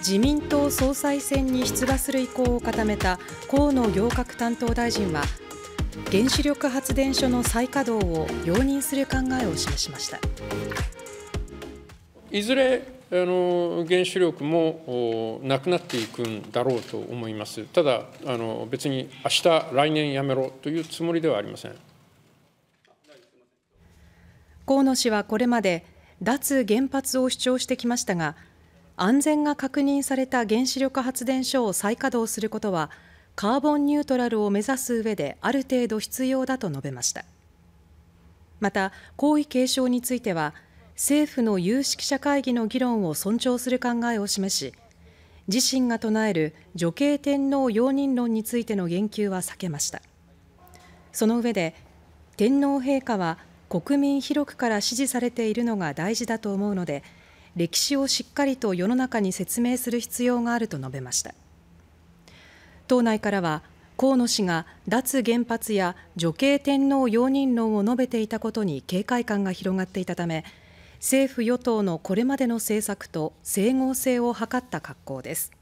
自民党総裁選に出馬する意向を固めた河野行革担当大臣は原子力発電所の再稼働を容認する考えを示しました。いずれあの原子力もなくなっていくんだろうと思います、ただ、あの別に明日来年やめろというつもりではありません。河野氏はこれまで脱原発を主張してきましたが、安全が確認された原子力発電所を再稼働することは、カーボンニュートラルを目指す上である程度必要だと述べました。また、皇位継承については、政府の有識者会議の議論を尊重する考えを示し自身が唱える女系天皇容認論についての言及は避けましたその上で天皇陛下は国民広くから支持されているのが大事だと思うので歴史をしっかりと世の中に説明する必要があると述べました党内からは河野氏が脱原発や女系天皇容認論を述べていたことに警戒感が広がっていたため政府・与党のこれまでの政策と整合性を図った格好です。